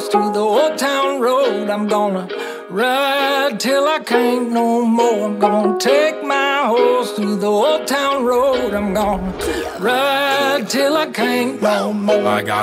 house to the old town road. I'm gonna ride till I can't no more. I'm gonna take my horse to the old town road. I'm gonna ride till I can't no more. I got